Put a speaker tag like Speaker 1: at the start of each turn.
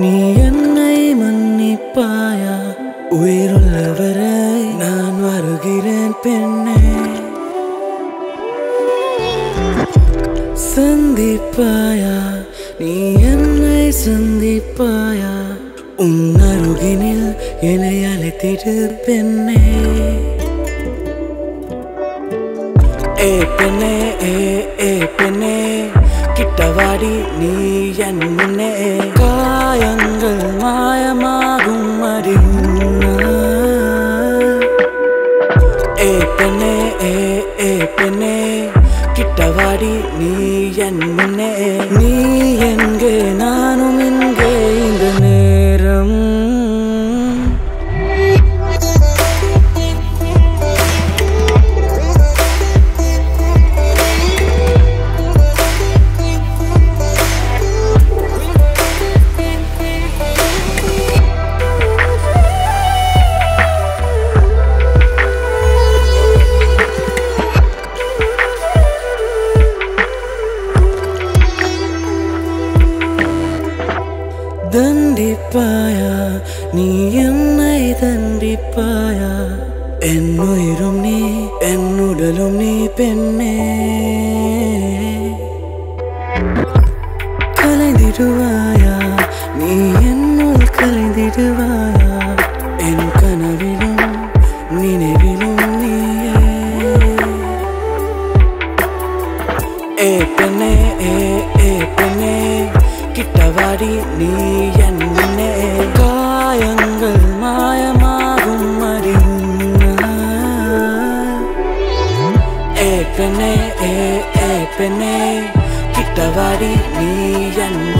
Speaker 1: நீ என்னை மன்னிப்பாயா? உயிருள்ளவரை நான் வருகிறேன் பெண்ணே. சந்திப்பாயா? நீ என்னை சந்திப்பாயா? உன் அருகினில் என்னை அழைத்திடு பெண்ணே. ஏ பெண்ணே ஏ ஏ பெண்ணே. கிட்டவாடி நீ என்னே காயங்கள் மாயமாகும் அறியுன்னா ஏ பெண்ணே ஏ ஏ பெண்ணே கிட்டவாடி நீ என்னே. நீ எங்கே நானும் தண்டிப்பாயா நீ என்னை தண்டிப்பாயா என் உயிரும் நீ என் உடலும் நீ பெண்ணே கலைந்திடுவாயா நீ என்னுள் கலைந்திடுவாயா எப்பனே ஏ எப்பனே கிட்டவாடி நீ என்ன